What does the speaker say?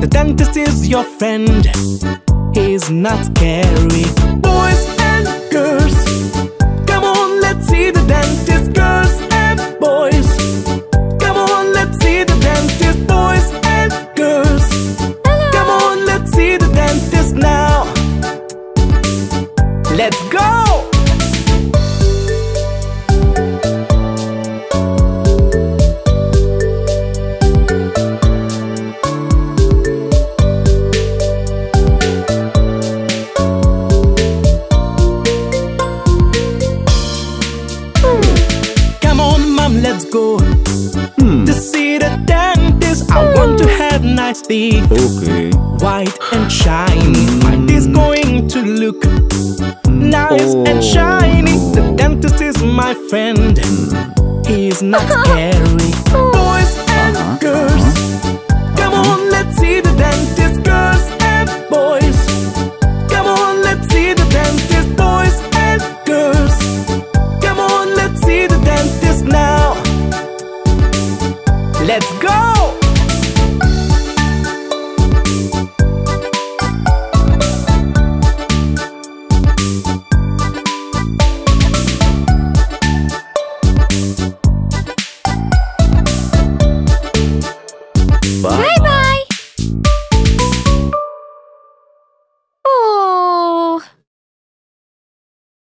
The dentist is your friend. He's not scary. Boys and girls, come on, let's see the dentist. Girls and boys, come on, let's see the dentist. Boys and girls. Come on, let's see the dentist now. Let's go! Hmm. to see the dentist. I want to have nice teeth. Okay. white and shiny. My teeth hmm. going to look nice and Oh. shiny. The dentist is my friend. Hmm. He's not scary. And Hey,